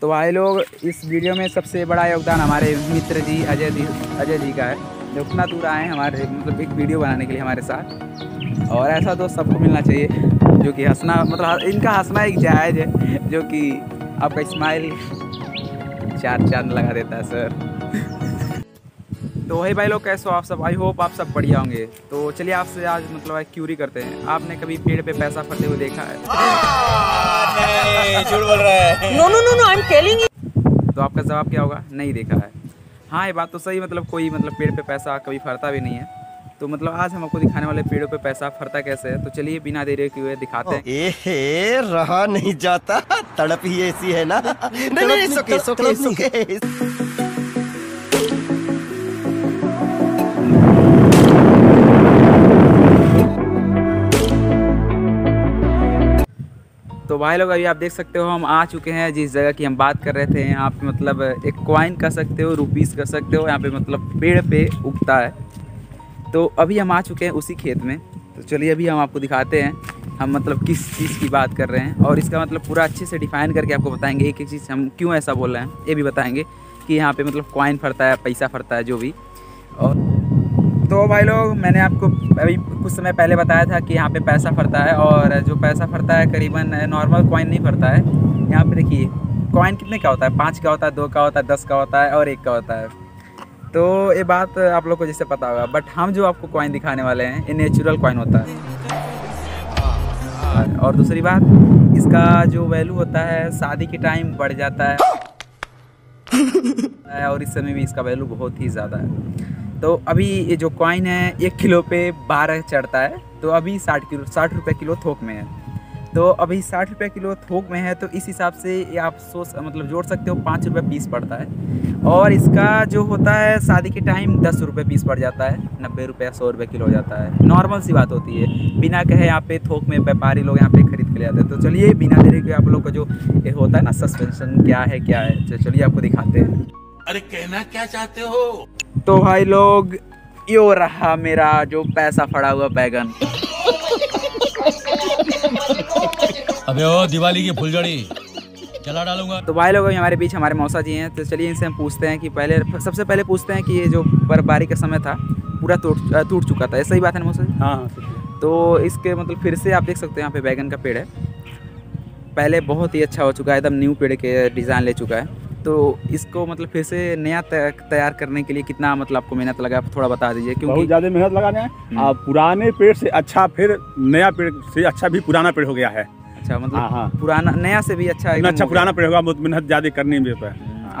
तो भाई लोग, इस वीडियो में सबसे बड़ा योगदान हमारे मित्र जी, अजय जी अजय जी का है। जो उतना दूर आए हैं हमारे मतलब एक वीडियो बनाने के लिए हमारे साथ। और ऐसा दोस्त सबको मिलना चाहिए, जो कि हंसना मतलब इनका हंसना एक जायज़ है, जो कि आपका स्माइल चार चाँद लगा देता है सर तो वही भाई लोग, कैसे हो आप सब? आई होप आप सब बढ़िया होंगे। तो चलिए आपसे आज मतलब क्यूरी करते हैं। आपने कभी पेड़ पे पैसा फंसते हुए देखा है? झूठ बोल रहा है। No no no no I am telling तो आपका जवाब क्या होगा? नहीं देखा है। हाँ ये बात तो सही मतलब कोई मतलब पेड़ पे पैसा कभी फरता भी नहीं है। तो मतलब आज हम आपको दिखाने वाले पेड़ों पे पैसा फरता कैसे है? तो चलिए बिना देरी के हुए दिखाते हैं। एहे रहा नहीं जाता। तड़प ही ऐसी है ना। नहीं नहीं नहीं, नहीं, नहीं, नहीं, नहीं, नहीं, नहीं, तो भाई लोग, अभी आप देख सकते हो, हम आ चुके हैं जिस जगह की हम बात कर रहे थे। यहाँ पे मतलब एक क्वाइन कर सकते हो रुपीस कर सकते हो, यहाँ पे मतलब पेड़ पे उगता है। तो अभी हम आ चुके हैं उसी खेत में। तो चलिए अभी हम आपको दिखाते हैं, हम मतलब किस चीज़ की बात कर रहे हैं। और इसका मतलब पूरा अच्छे से डिफाइन करके आपको बताएँगे एक एक चीज़ हम क्यों ऐसा बोल रहे हैं। ये भी बताएँगे कि यहाँ पे मतलब कॉइन फरता है, पैसा फरता है, जो भी। और तो भाई लोग, मैंने आपको अभी कुछ समय पहले बताया था कि यहाँ पे पैसा फरता है और जो पैसा फरता है करीबन नॉर्मल कॉइन नहीं फरता है। यहाँ पे देखिए कॉइन कितने का होता है? पाँच का होता है, दो का होता है, दस का होता है और एक का होता है। तो ये बात आप लोग को जैसे पता होगा। बट हम जो आपको कॉइन दिखाने वाले हैं, ये नेचुरल कॉइन होता है। और दूसरी बात, इसका जो वैल्यू होता है, शादी के टाइम बढ़ जाता है। और इस समय भी इसका वैल्यू बहुत ही ज़्यादा है। तो अभी ये जो कॉइन है, एक किलो पे बारह चढ़ता है। तो अभी साठ किलो, साठ रुपये किलो थोक में है। तो अभी साठ रुपये किलो थोक में है तो इस हिसाब से आप सोच मतलब जोड़ सकते हो, पाँच रुपये पीस पड़ता है। और इसका जो होता है, शादी के टाइम दस रुपये पीस पड़ जाता है, नब्बे रुपये सौ रुपये किलो हो जाता है। नॉर्मल सी बात होती है। बिना कहे यहाँ पे थोक में व्यापारी लोग यहाँ पे खरीद के ले जाते हैं। तो चलिए, बिना देरी के आप लोग का जो होता है ना सस्पेंशन क्या है क्या है? चलिए, आपको दिखाते हैं। अरे कहना क्या चाहते हो? तो भाई लोग यो रहा मेरा जो पैसा फड़ा हुआ बैगन। अबे ओ दिवाली की फुलझड़ी जला डालूँगा। तो भाई लोग अभी हमारे बीच हमारे मौसा जी हैं तो चलिए इनसे हम पूछते हैं कि पहले सबसे पहले पूछते हैं कि ये जो बर्फबारी का समय था पूरा टूट टूट चुका था। ऐसा ही बात है मौसा जी? हाँ हाँ। तो इसके मतलब फिर से आप देख सकते हैं यहाँ पे बैगन का पेड़ है। पहले बहुत ही अच्छा हो चुका है एकदम न्यू पेड़ के डिज़ाइन ले चुका है। तो इसको मतलब फिर से नया तैयार करने के लिए कितना मतलब आपको मेहनत लगा थोड़ा बता दीजिए बहुत क्योंकि ज़्यादा मेहनत लगाने हैं। पुराने पेड़ से अच्छा फिर नया पेड़ से अच्छा भी पुराना पेड़ हो गया है। अच्छा मतलब हाँ, हाँ। पुराना नया से भी अच्छा अच्छा पुराना पेड़ होगा बहुत मेहनत ज़्यादा करने में पे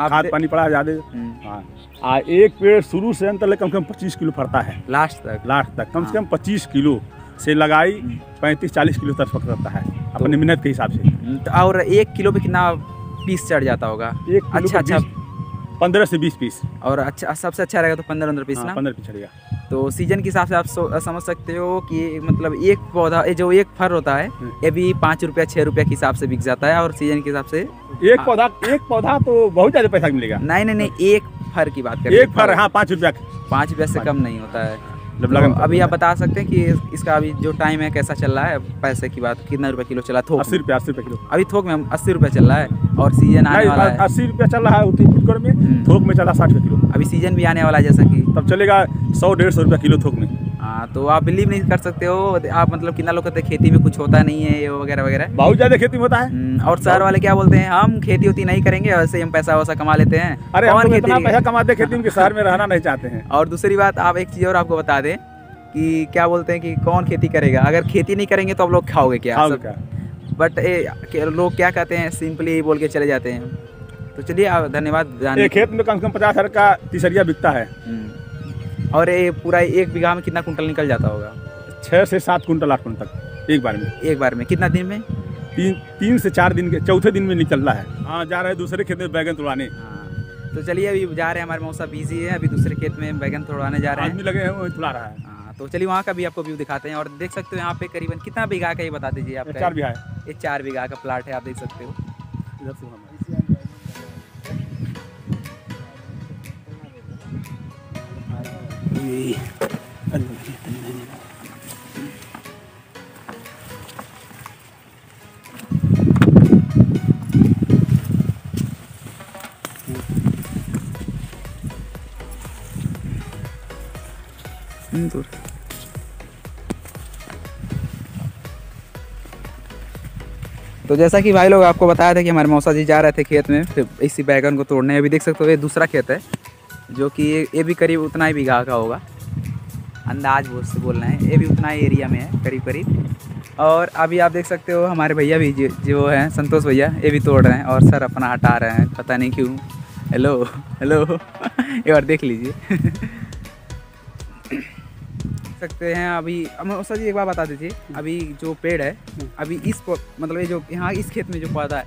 खाद पानी पड़ा ज़्यादा। हम्म, हाँ। आ एक पेड़ शुरू से अंत तक कम से कम पच्चीस किलो फरता है। लास्ट तक? लास्ट तक। कम से। कम पच्चीस किलो से लगाई हम्म। पैंतीस चालीस किलो तक फरता है अपने मेहनत के हिसाब से। तो और एक किलो पे कितना पीस चढ़ जाता होगा। एक अच्छा अच्छा। पंद्रह से बीस पीस। और अच्छा सबसे अच्छा रहेगा तो पंद्रह पंद्रह पीस हाँ, ना? पंद्रह पीस चढ़ेगा तो सीज़न के हिसाब से आप समझ सकते हो कि मतलब एक पौधा जो एक फर होता है हम्म। ये भी पाँच रुपया छः रुपया के हिसाब से बिक जाता है और सीज़न के हिसाब से एक हाँ। पौधा एक पौधा तो बहुत ज़्यादा पैसा मिलेगा। नहीं नहीं नहीं एक फर की बात करें एक फर हाँ पाँच रुपया। पाँच रुपया से कम नहीं होता है। जब तो अभी आप बता सकते हैं कि इसका अभी जो टाइम है कैसा चल रहा है? पैसे की बात कितना रुपए किलो चला? थोक अस्सी रुपये अस्सी रुपये किलो। अभी थोक में अस्सी रुपये चल रहा है और सीज़न आने वाला है। अस्सी रुपये चल रहा है उतनी फुटकर में हम्म। थोक में चला साठ रुपये किलो। अभी सीज़न भी आने वाला है जैसा कि तब चलेगा सौ डेढ़ सौ रुपये किलो थोक में। हाँ तो आप बिलीव नहीं कर सकते हो। आप मतलब कितना लोग कहते खेती में कुछ होता नहीं है ये वगैरह वगैरह। बहुत ज़्यादा खेती में होता है। हम्म, और शहर वाले क्या बोलते हैं हम खेती होती नहीं करेंगे वैसे हम पैसा वैसा कमा लेते हैं। अरे हम खेती पैसा कमाते खेती में शहर में रहना नहीं चाहते हैं। और दूसरी बात आप एक चीज़ और आपको बता दें कि क्या बोलते हैं कि कौन खेती करेगा? अगर खेती नहीं करेंगे तो आप लोग खाओगे क्या? बट लोग क्या कहते हैं सिंपली बोल के चले जाते हैं। तो चलिए आप धन्यवाद खेत में कम से कम पचास हज़ार का तीसरिया बिकता है। हम्म। और ये पूरा एक बीघा में कितना कुंटल निकल जाता होगा? छः से सात कुंटल आठ कुंटल तक एक बार में। एक बार में। कितना दिन में? तीन तीन से चार दिन के चौथे दिन में निकल रहा है। हाँ जा रहे हैं दूसरे खेत में बैगन तोड़ाने। हाँ तो चलिए अभी जा रहे हैं हमारे मौसा बिज़ी है अभी दूसरे खेत में बैगन तोड़वाने जा रहे हैं। आदमी लगे हैं वही तुला रहा है। हाँ तो चलिए वहाँ का भी आपको व्यू दिखाते हैं और देख सकते हो यहाँ पे करीबन कितना बीघा का ये बता दीजिए आप चार बीघा है। ये चार बीघा का प्लाट है आप देख सकते हो। तो जैसा कि भाई लोग आपको बताया था कि हमारे मौसा जी जा रहे थे खेत में फिर इसी बैगन को तोड़ने। अभी देख सकते हो, ये दूसरा खेत है। जो कि ये ये भी करीब उतना ही बीघा का होगा। अंदाज वो से बोल रहे हैं। ये भी उतना ही एरिया में है, करीब करीब। और अभी आप देख सकते हो, हमारे भैया भी जो जो हैं, संतोष भैया, ये भी तोड़ रहे हैं और सर अपना हटा रहे हैं। पता नहीं क्यों। हेलो हेलो एक बार देख लीजिए। सकते हैं अभी मौसा जी एक बार बता दीजिए। अभी जो पेड़ है, अभी इस मतलब ये जो, यहाँ इस खेत में जो पौधा है,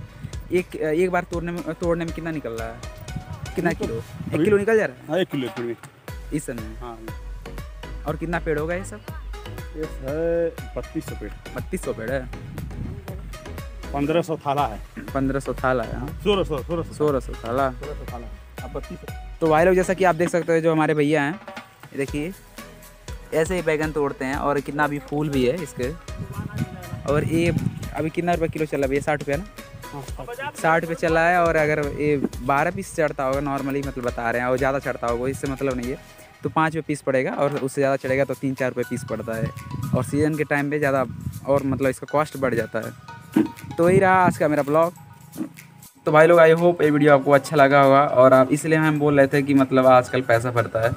एक एक बार तोड़ने में तोड़ने में कितना निकल रहा है? कितना किलो? एक किलो निकल जा रहा हाँ? एक किलो भी इस समय? हाँ। और कितना पेड़ होगा ये सब? ये है बत्तीस सौ पेड़। बत्तीस सौ पेड़ है। पंद्रह सौ थाला है। पंद्रह सौ थाला है हाँ। सोलह सौ सोलह सौ। सोलह सौ थाला। सोलह सौ थाला। अब बत्तीस तो भाई लोग जैसा कि आप देख सकते हो जो हमारे भैया हैं देखिए ऐसे ही बैगन तोड़ते हैं और कितना भी फूल भी है इसके। और ये अभी कितना रुपये किलो चला भैया? साठ रुपया ना? साठ रुपये चला है और अगर ये बारह पीस चढ़ता होगा नॉर्मली मतलब बता रहे हैं, और ज़्यादा चढ़ता होगा, इससे मतलब नहीं है। तो पाँच रुपये पीस पड़ेगा और उससे ज़्यादा चढ़ेगा तो तीन चार रुपये पीस पड़ता है। और सीज़न के टाइम पे ज़्यादा और मतलब इसका कॉस्ट बढ़ जाता है। तो यही रहा आज का मेरा ब्लॉग तो भाई लोग आई होप ये वीडियो आपको अच्छा लगा होगा और आप, इसलिए हम बोल रहे थे कि मतलब आजकल पैसा बढ़ता है।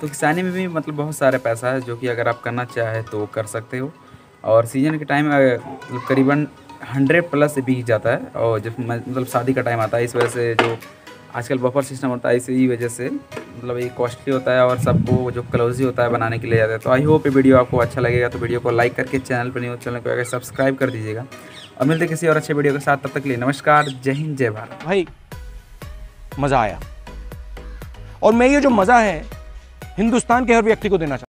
तो किसानी में भी मतलब बहुत सारे पैसा है जो कि अगर आप करना चाहे तो कर सकते हो। और सीज़न के टाइम मतलब करीबन हंड्रेड प्लस बिक जाता है और जब मतलब शादी का टाइम आता है, इस वजह से जो आजकल बफर सिस्टम होता है, इसी वजह से मतलब ये कॉस्टली होता है और सबको जो क्लोजी होता है बनाने के लिए जाता है। तो आई होप ये वीडियो आपको अच्छा लगेगा तो वीडियो को लाइक करके चैनल पर हो चैनल को अगर सब्सक्राइब कर दीजिएगा। और मिलते किसी और अच्छे वीडियो के साथ, तब तक लिए नमस्कार, जय हिंद, जय भारत। भाई, मज़ा आया। और मैं ये जो मज़ा है, हिंदुस्तान के हर व्यक्ति को देना चाहता